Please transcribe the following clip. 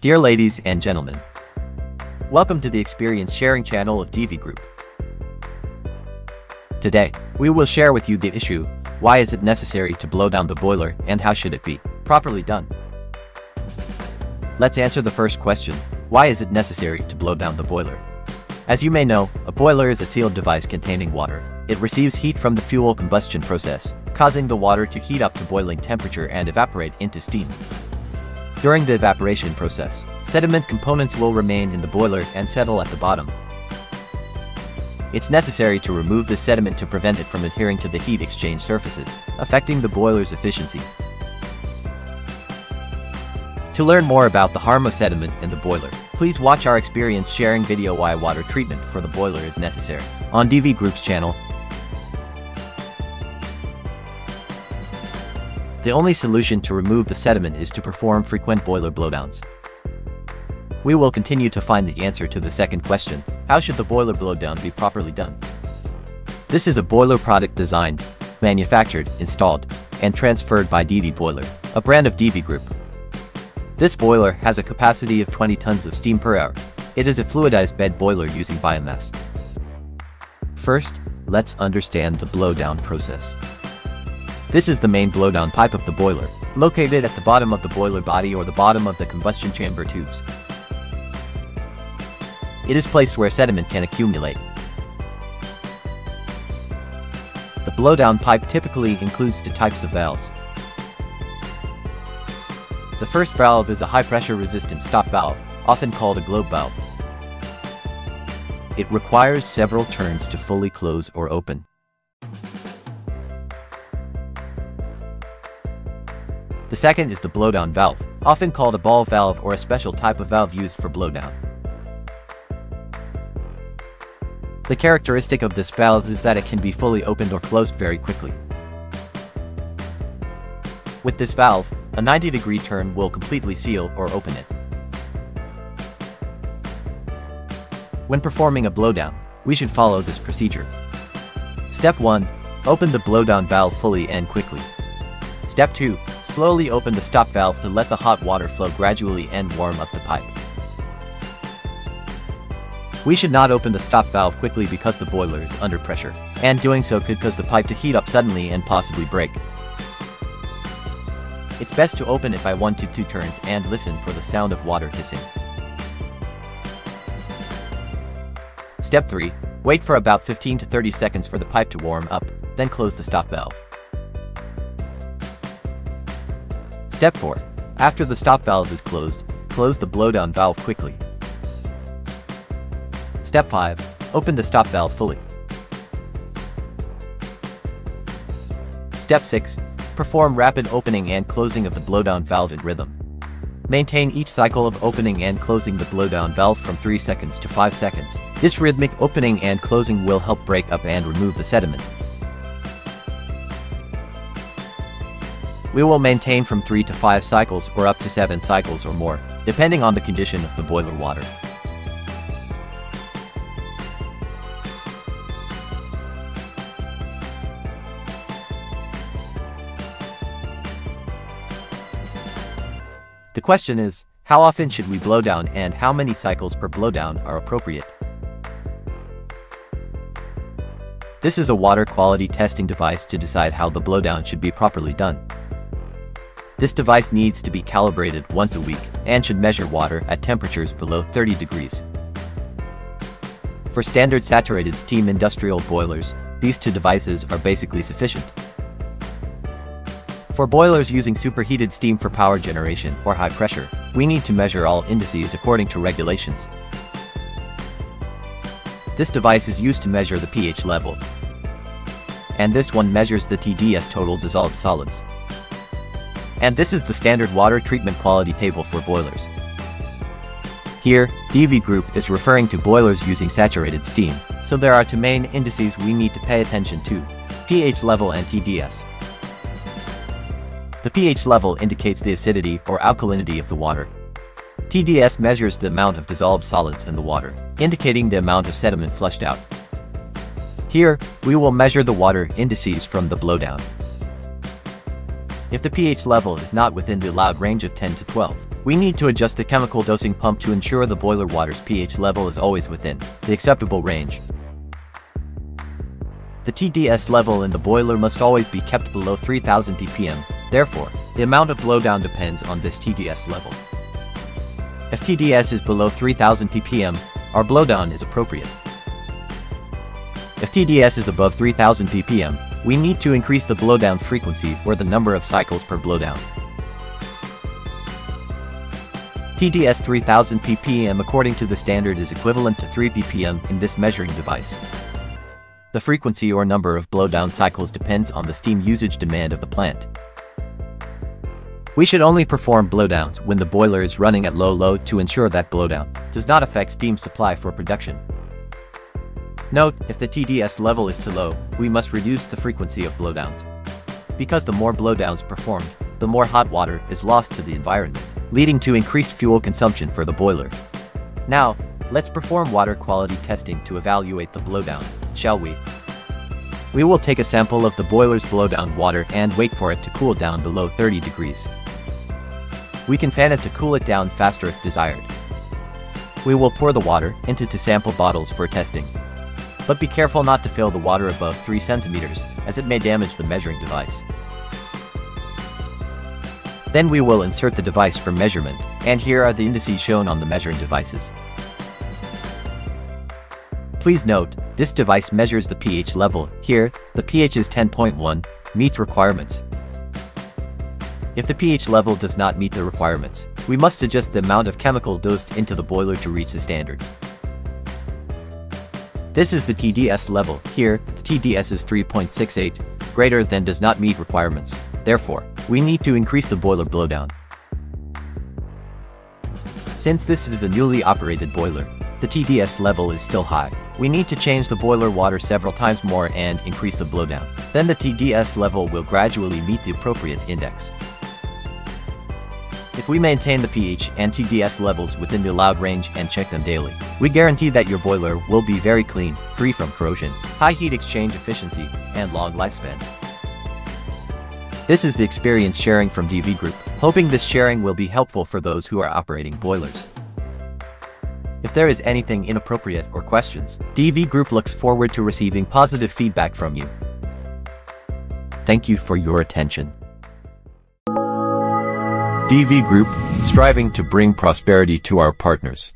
Dear ladies and gentlemen, welcome to the experience sharing channel of DIVI Group. Today, we will share with you the issue, why is it necessary to blow down the boiler and how should it be properly done? Let's answer the first question, why is it necessary to blow down the boiler? As you may know, a boiler is a sealed device containing water. It receives heat from the fuel combustion process, causing the water to heat up to boiling temperature and evaporate into steam. During the evaporation process, sediment components will remain in the boiler and settle at the bottom. It's necessary to remove the sediment to prevent it from adhering to the heat exchange surfaces, affecting the boiler's efficiency. To learn more about the harm of sediment in the boiler, please watch our experience sharing video why water treatment for the boiler is necessary on DIVI Group's channel The only solution to remove the sediment is to perform frequent boiler blowdowns. We will continue to find the answer to the second question, how should the boiler blowdown be properly done? This is a boiler product designed, manufactured, installed, and transferred by DIVI Boiler, a brand of DIVI Group. This boiler has a capacity of 20 tons of steam per hour. It is a fluidized bed boiler using biomass. First, let's understand the blowdown process. This is the main blowdown pipe of the boiler, located at the bottom of the boiler body or the bottom of the combustion chamber tubes. It is placed where sediment can accumulate. The blowdown pipe typically includes two types of valves. The first valve is a high-pressure resistant stop valve, often called a globe valve. It requires several turns to fully close or open. The second is the blowdown valve, often called a ball valve or a special type of valve used for blowdown. The characteristic of this valve is that it can be fully opened or closed very quickly. With this valve, a 90 degree turn will completely seal or open it. When performing a blowdown, we should follow this procedure. Step 1. Open the blowdown valve fully and quickly. Step 2. Slowly open the stop valve to let the hot water flow gradually and warm up the pipe. We should not open the stop valve quickly because the boiler is under pressure, and doing so could cause the pipe to heat up suddenly and possibly break. It's best to open it by 1 to 2 turns and listen for the sound of water hissing. Step 3. Wait for about 15 to 30 seconds for the pipe to warm up, then close the stop valve. Step 4. After the stop valve is closed, close the blowdown valve quickly. Step 5. Open the stop valve fully. Step 6. Perform rapid opening and closing of the blowdown valve in rhythm. Maintain each cycle of opening and closing the blowdown valve from 3 seconds to 5 seconds. This rhythmic opening and closing will help break up and remove the sediment. We will maintain from 3 to 5 cycles or up to 7 cycles or more, depending on the condition of the boiler water. The question is, how often should we blow down and how many cycles per blowdown are appropriate? This is a water quality testing device to decide how the blowdown should be properly done. This device needs to be calibrated once a week and should measure water at temperatures below 30 degrees. For standard saturated steam industrial boilers, these two devices are basically sufficient. For boilers using superheated steam for power generation or high pressure, we need to measure all indices according to regulations. This device is used to measure the pH level. And this one measures the TDS total dissolved solids. And this is the standard water treatment quality table for boilers. Here, DIVI Group is referring to boilers using saturated steam, so there are two main indices we need to pay attention to, pH level and TDS. The pH level indicates the acidity or alkalinity of the water. TDS measures the amount of dissolved solids in the water, indicating the amount of sediment flushed out. Here, we will measure the water indices from the blowdown. If the pH level is not within the allowed range of 10 to 12, we need to adjust the chemical dosing pump to ensure the boiler water's pH level is always within the acceptable range. The TDS level in the boiler must always be kept below 3000 ppm, therefore, the amount of blowdown depends on this TDS level. If TDS is below 3000 ppm, our blowdown is appropriate. If TDS is above 3000 ppm, we need to increase the blowdown frequency or the number of cycles per blowdown. TDS 3000 ppm according to the standard is equivalent to 3 ppm in this measuring device. The frequency or number of blowdown cycles depends on the steam usage demand of the plant. We should only perform blowdowns when the boiler is running at low load to ensure that blowdown does not affect steam supply for production. Note, if the TDS level is too low, we must reduce the frequency of blowdowns. Because the more blowdowns performed, the more hot water is lost to the environment, leading to increased fuel consumption for the boiler. Now, let's perform water quality testing to evaluate the blowdown, shall we? We will take a sample of the boiler's blowdown water and wait for it to cool down below 30 degrees. We can fan it to cool it down faster if desired. We will pour the water into two sample bottles for testing. But be careful not to fill the water above 3 centimeters, as it may damage the measuring device. Then we will insert the device for measurement, and here are the indices shown on the measuring devices. Please note, this device measures the pH level. Here, the pH is 10.1, meets requirements. If the pH level does not meet the requirements, we must adjust the amount of chemical dosed into the boiler to reach the standard. This is the TDS level. Here, the TDS is 3.68, greater than does not meet requirements. Therefore, we need to increase the boiler blowdown. Since this is a newly operated boiler, the TDS level is still high. We need to change the boiler water several times more and increase the blowdown. Then the TDS level will gradually meet the appropriate index. If we maintain the pH and TDS levels within the allowed range and check them daily, we guarantee that your boiler will be very clean, free from corrosion, high heat exchange efficiency, and long lifespan. This is the experience sharing from DIVI Group, hoping this sharing will be helpful for those who are operating boilers. If there is anything inappropriate or questions, DIVI Group looks forward to receiving positive feedback from you. Thank you for your attention. DIVI Group, striving to bring prosperity to our partners.